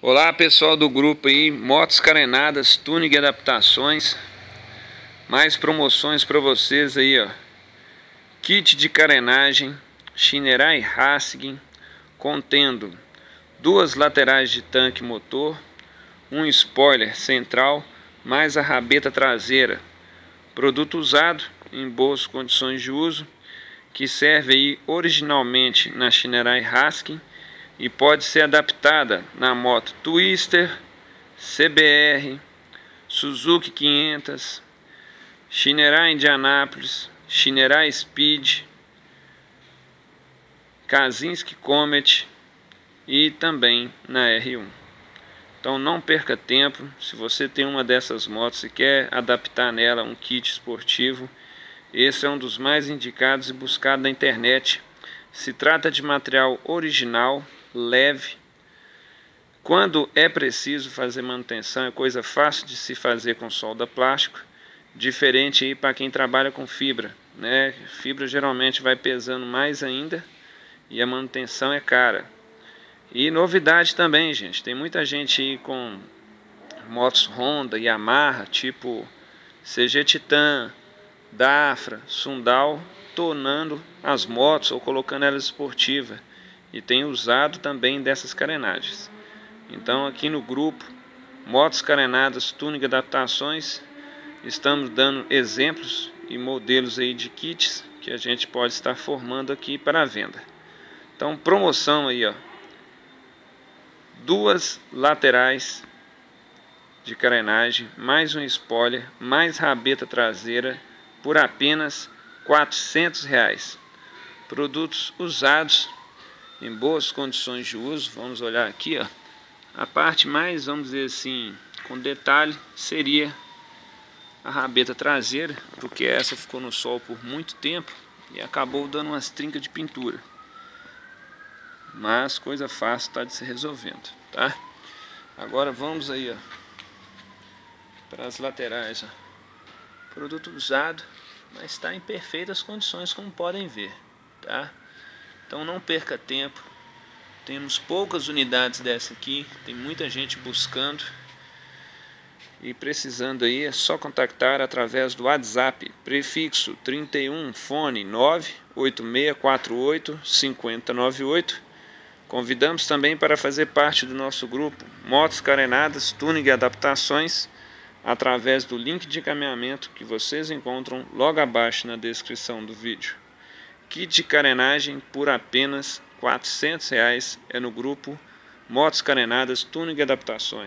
Olá pessoal do grupo aí, motos carenadas, tuning e adaptações. Mais promoções para vocês aí ó. Kit de carenagem Shinerai Racing Contendo duas laterais de tanque motor Um spoiler central Mais a rabeta traseira. Produto usado em boas condições de uso Que serve aí originalmente na Shinerai Racing e pode ser adaptada na moto Twister, CBR, Suzuki 500, Shinerai Indianapolis, Shinerai Speed, Kazinski Comet e também na R1. Então não perca tempo, se você tem uma dessas motos e quer adaptar nela um kit esportivo, esse é um dos mais indicados e buscados na internet. Se trata de material original, leve. Quando é preciso fazer manutenção, é coisa fácil de se fazer com solda plástico, diferente para quem trabalha com fibra, né? Fibra geralmente vai pesando mais ainda e a manutenção é cara. E novidade também, gente, tem muita gente aí com motos Honda, Yamaha, tipo CG Titan, Dafra, Sundal, tornando as motos ou colocando elas esportivas e tem usado também dessas carenagens. Então aqui no grupo Motos Carenadas Tuning Adaptações estamos dando exemplos e modelos aí de kits que a gente pode estar formando aqui para venda. Então promoção aí ó, duas laterais de carenagem, mais um spoiler, mais rabeta traseira por apenas R$ reais. Produtos usados em boas condições de uso. Vamos olhar aqui, ó. A parte mais, vamos dizer assim, com detalhe, seria a rabeta traseira, porque essa ficou no sol por muito tempo e acabou dando umas trincas de pintura. Mas coisa fácil está de se resolvendo, tá? Agora vamos aí, ó, para as laterais, ó. Produto usado, mas está em perfeitas condições, como podem ver, tá? Então não perca tempo. Temos poucas unidades dessa aqui, tem muita gente buscando. E precisando aí é só contactar através do WhatsApp, prefixo 31 fone 98648 5098. Convidamos também para fazer parte do nosso grupo Motos Carenadas, Tuning e Adaptações através do link de encaminhamento que vocês encontram logo abaixo na descrição do vídeo. Kit de carenagem por apenas 400 reais é no grupo Motos Carenadas Tuning e Adaptações.